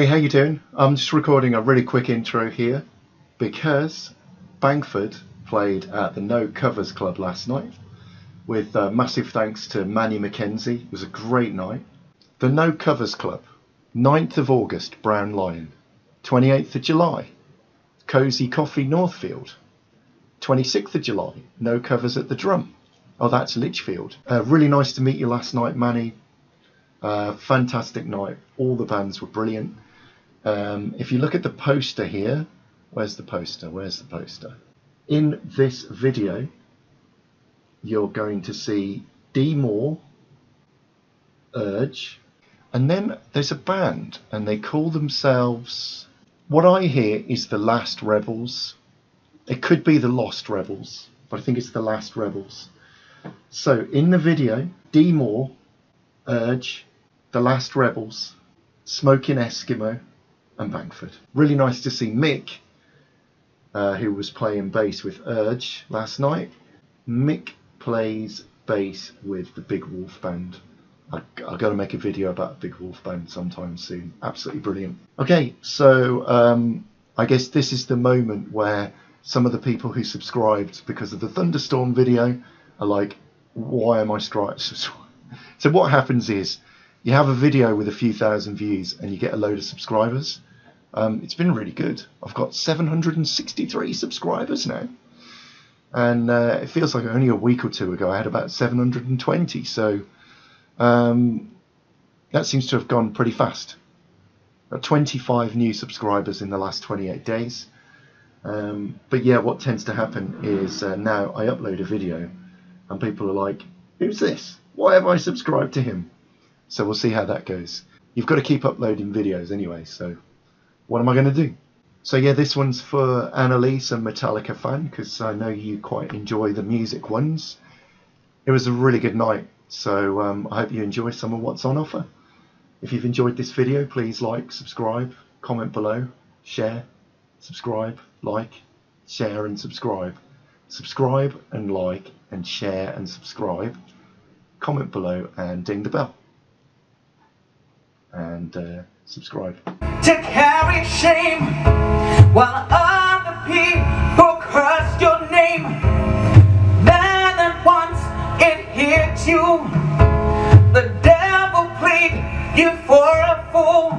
Hey, how you doing? I'm just recording a really quick intro here because Bangford played at the No Covers Club last night with uh, massive thanks to Manny McKenzie. It was a great night. The No Covers Club, 9th of August, Brown Lion. 28th of July, Cozy Coffee Northfield. 26th of July, No Covers at the Drum. Oh, that's Lichfield. Uh, really nice to meet you last night, Manny. Uh, fantastic night. All the bands were brilliant. Um, if you look at the poster here, where's the poster? Where's the poster? In this video, you're going to see Dee Moore, Urge, and then there's a band, and they call themselves. What I hear is the Last Rebels. It could be the Lost Rebels, but I think it's the Last Rebels. So in the video, Dee Moore, Urge, the Last Rebels, Smokin Eskimo, and Bangford. Really nice to see Mick, uh, who was playing bass with Urge last night. Mick plays bass with the Big Wolf Band. I, I've got to make a video about Big Wolf Band sometime soon. Absolutely brilliant. Okay, so um, I guess this is the moment where some of the people who subscribed because of the thunderstorm video are like, why am I subscribed? So what happens is you have a video with a few thousand views and you get a load of subscribers. Um, it's been really good. I've got 763 subscribers now. And uh, it feels like only a week or two ago I had about 720. So um, that seems to have gone pretty fast. Got 25 new subscribers in the last 28 days. Um, but yeah, what tends to happen is uh, now I upload a video and people are like, who's this? Why have I subscribed to him? So we'll see how that goes. You've got to keep uploading videos anyway, so what am I going to do? So yeah, this one's for Annalise, a Metallica fan, because I know you quite enjoy the music ones. It was a really good night, so um, I hope you enjoy some of what's on offer. If you've enjoyed this video, please like, subscribe, comment below, share, subscribe, like, share and subscribe. Subscribe and like and share and subscribe. Comment below and ding the bell. And uh, subscribe. to carry shame while other people curse your name. Then at once it hit you. The devil played you for a fool,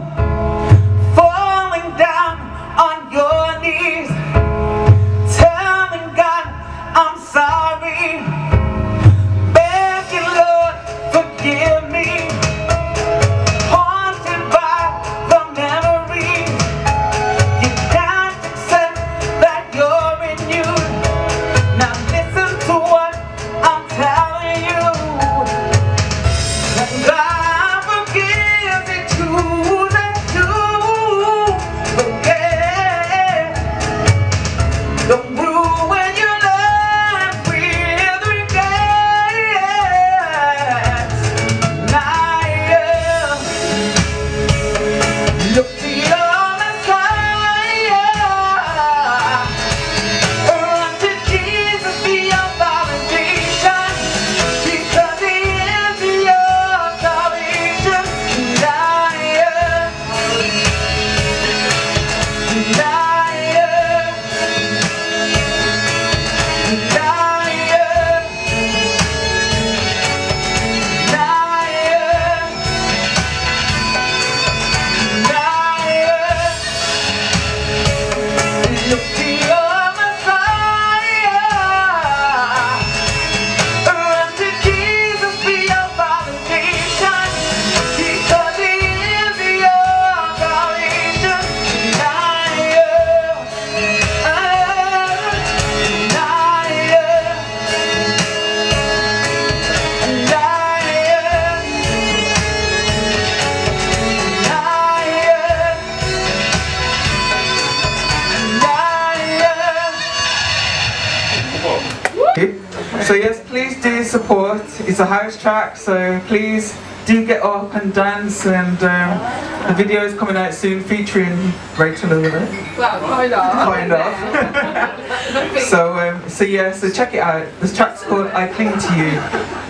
support. It's a house track, so please do get up and dance. And um, the video is coming out soon, featuring Rachel over there. Well, kind of. Kind of. so um, so yeah, so check it out. This track's called "I Cling to You,"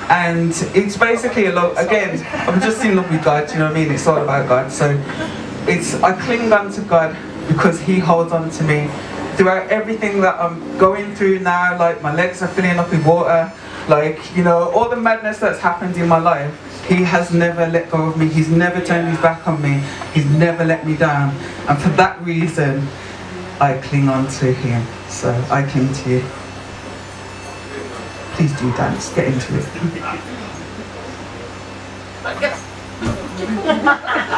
and it's basically a love. Again, I'm just in love with God. You know what I mean? It's all about God. So it's I cling on to God because He holds on to me throughout everything that I'm going through now. Like my legs are filling up with water, like you know all the madness that's happened in my life. He has never let go of me. He's never turned his back on me. He's never let me down. And for that reason, I cling on to him. So I cling to you. Please do dance. Get into it.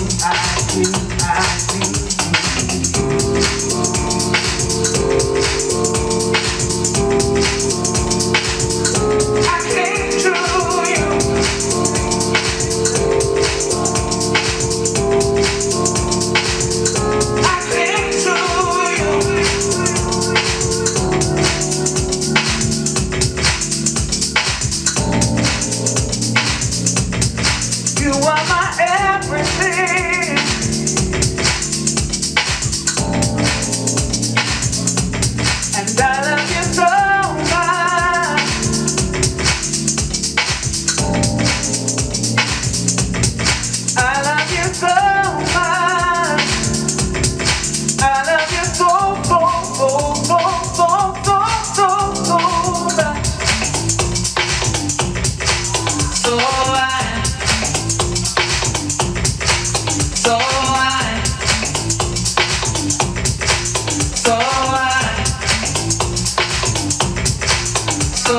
I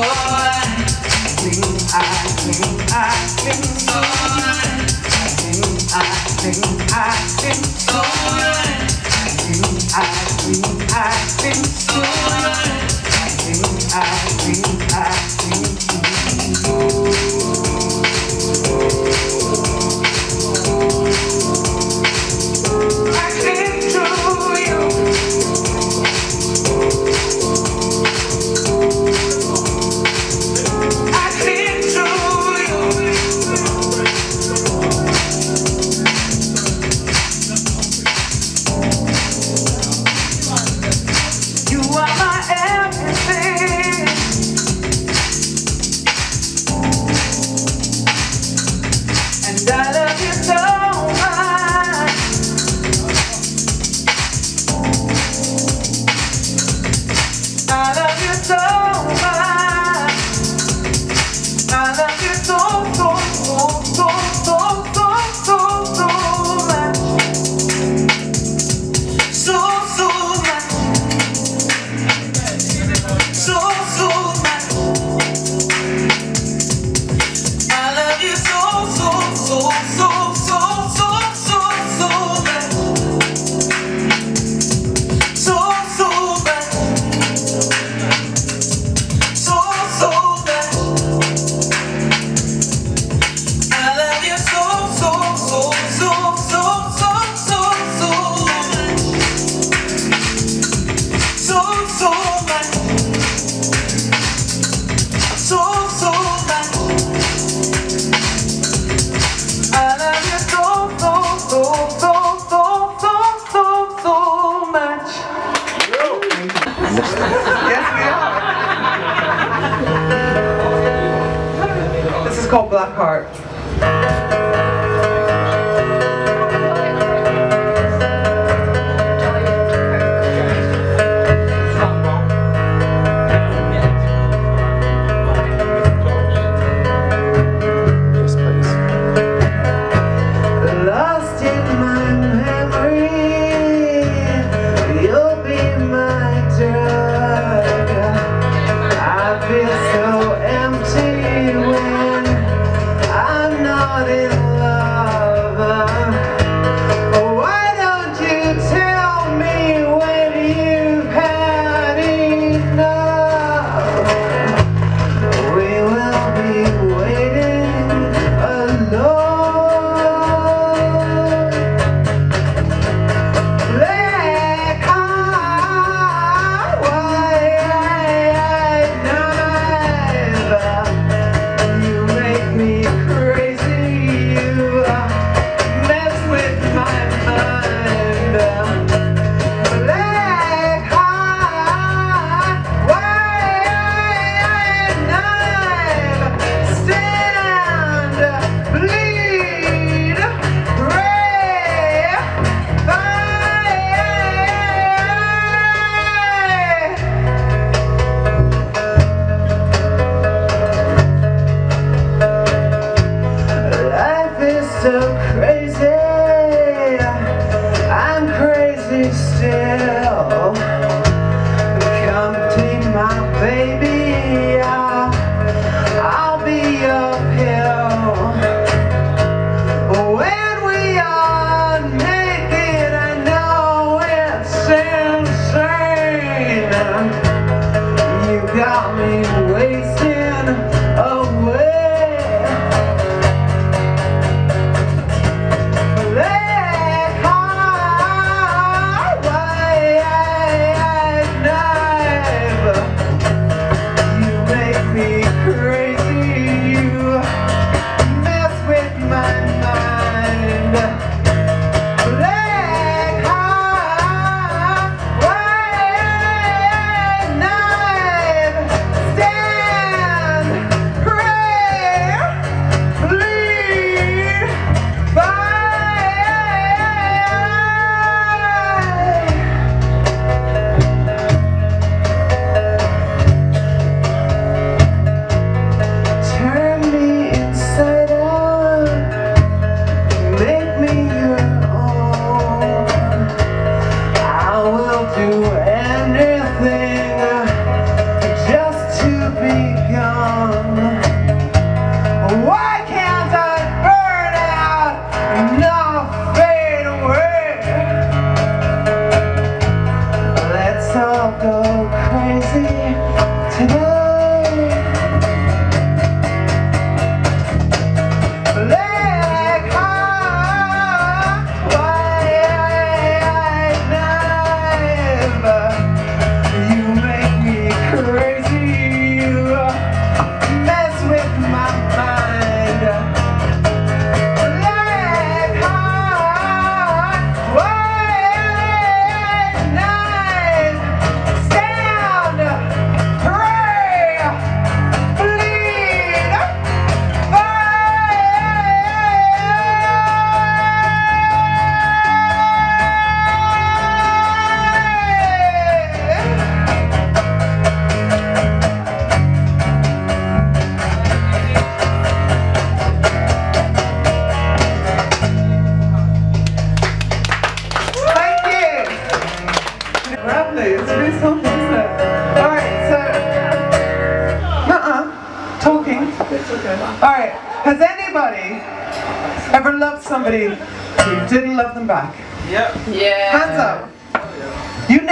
think I think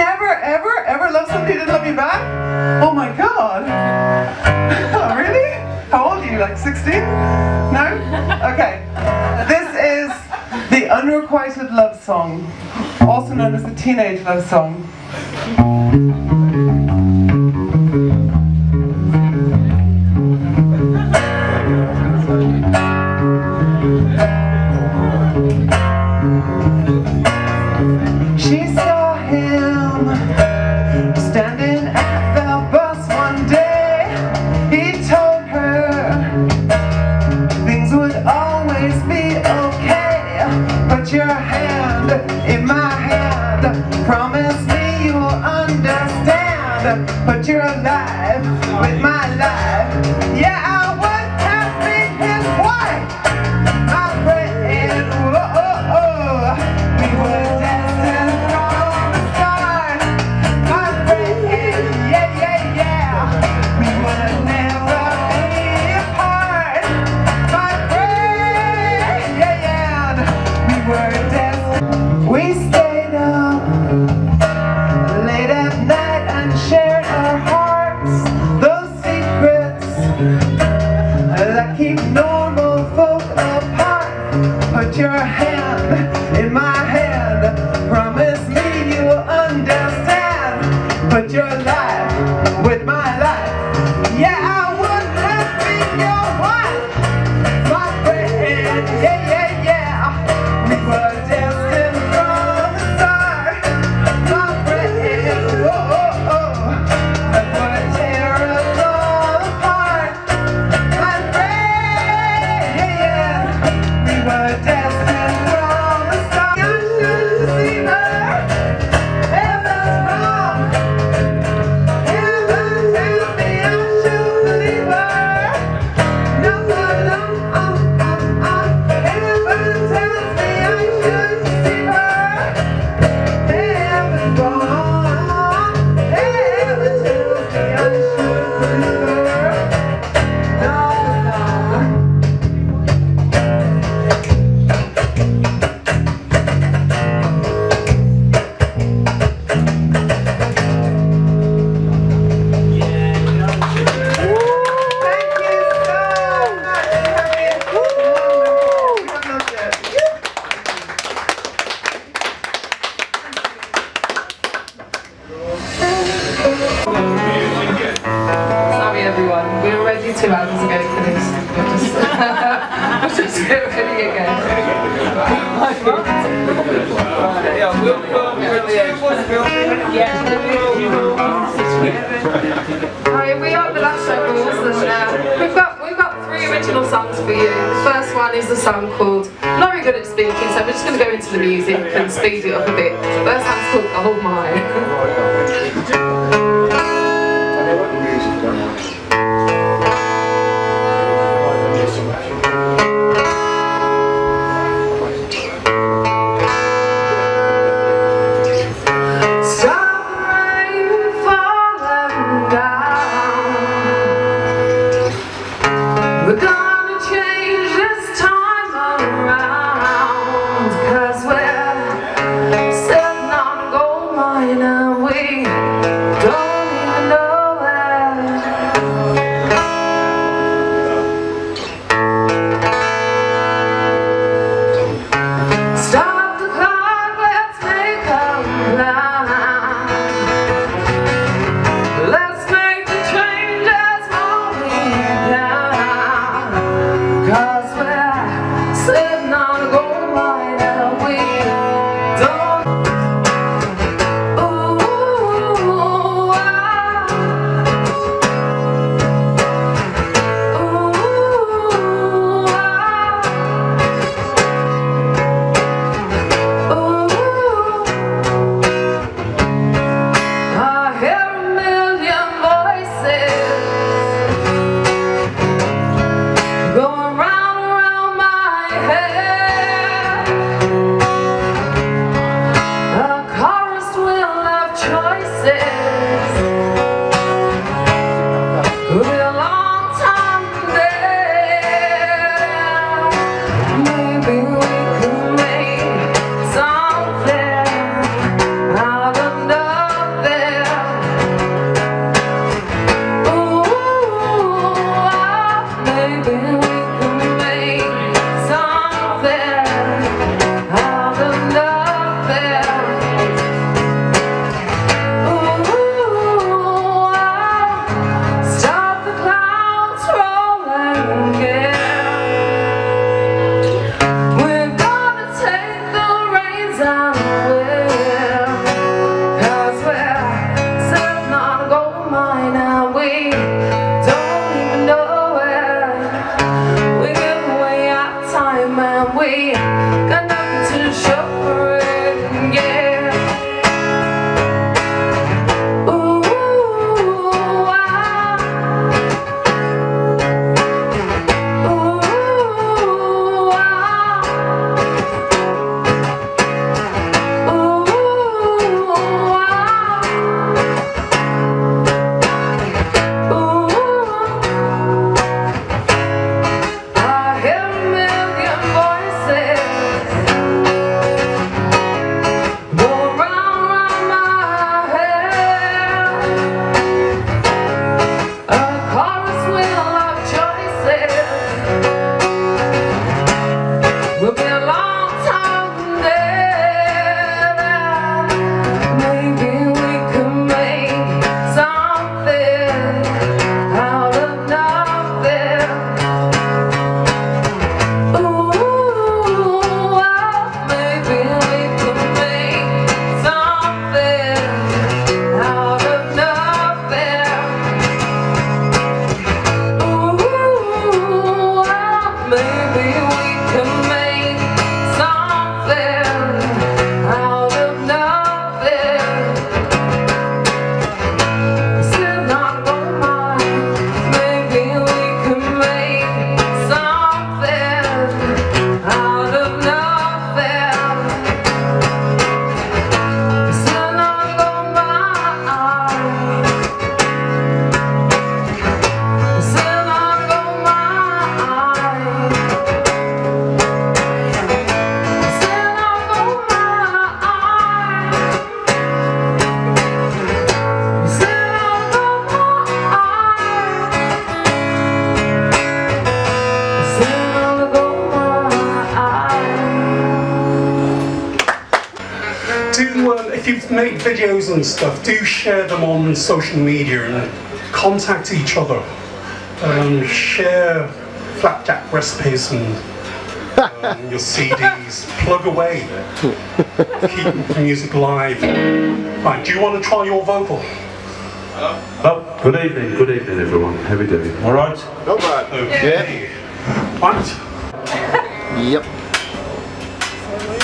Never, ever, ever love somebody that love you back? Oh my God. really? How old are you, like 16? No? Okay. This is the Unrequited Love Song, also known as the Teenage Love Song. Make videos and stuff, do share them on social media and contact each other. Um, share flapjack recipes and um, your CDs. Plug away. Keep the music alive. Right, do you want to try your vocal? Oh, good evening, good evening everyone. How we doing? All right? Not bad. Okay. Right. Yep.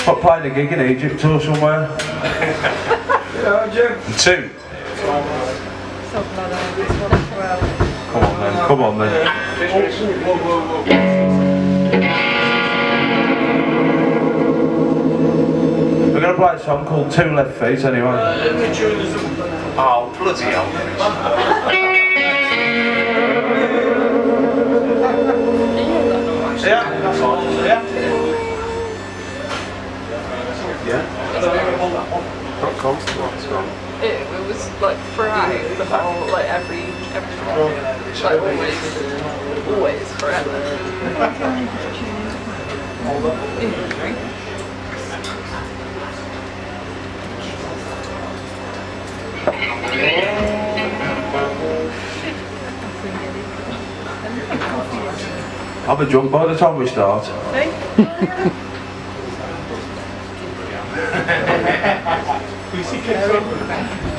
What, playing a gig in Egypt or somewhere? Two. Come on then, come on then. We're going to play a song called Two Left Feet anyway. Oh, bloody hell. It, it was like throughout the whole, like every, every like always, always, forever. I'll be drunk by the time we start. Thank you.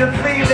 Shoes and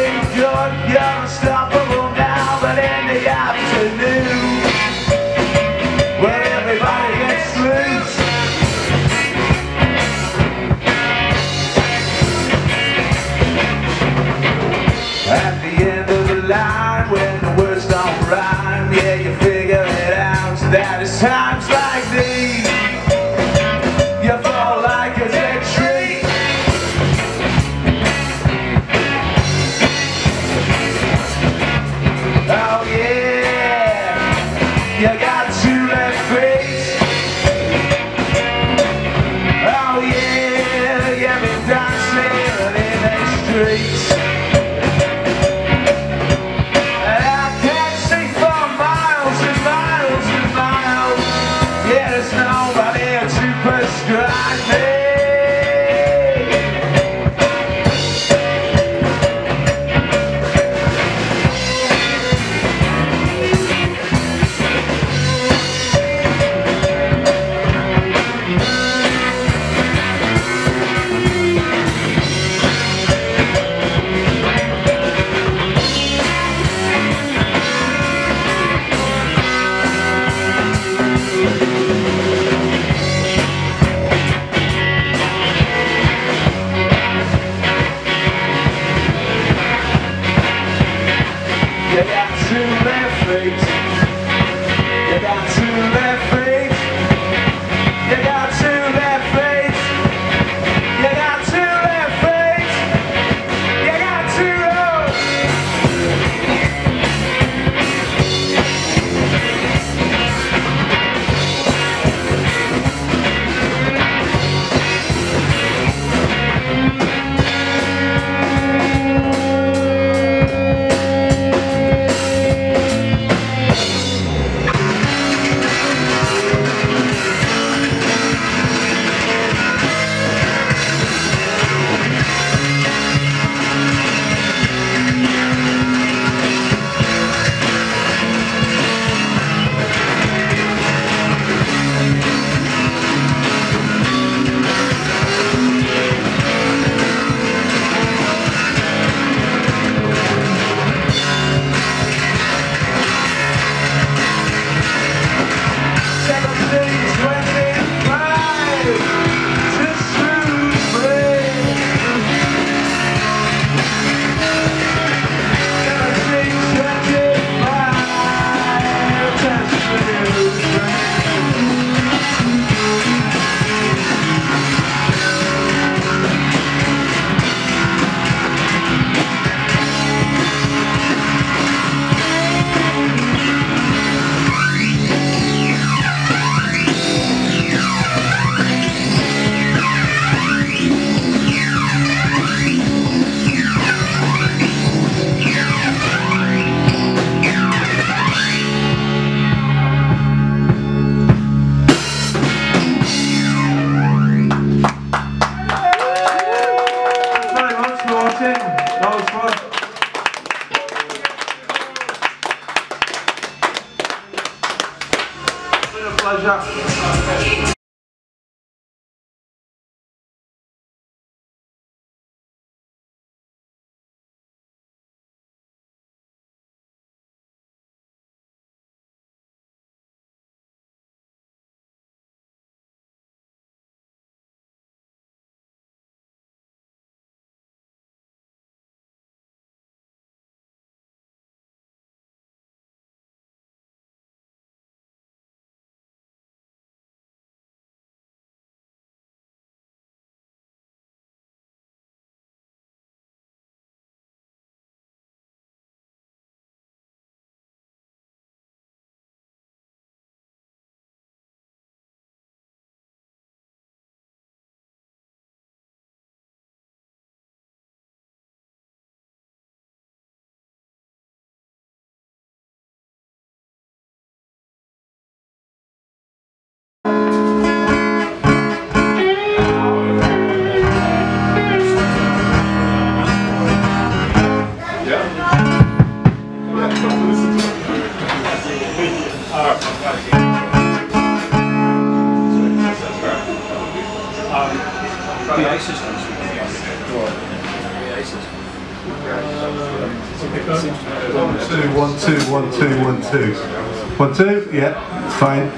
One, two, yeah, it's fine.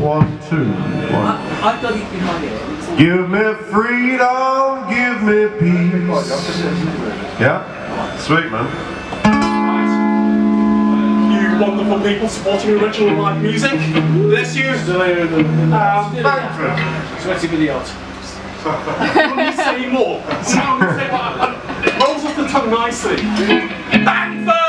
One, two, one. I've got it behind it. Give me freedom, give me peace. Yeah, sweet man. You wonderful people supporting original live music. Bless you. Um, Bangford. Sweaty with the art. Can you say more? Rolls off the tongue nicely. Bangford!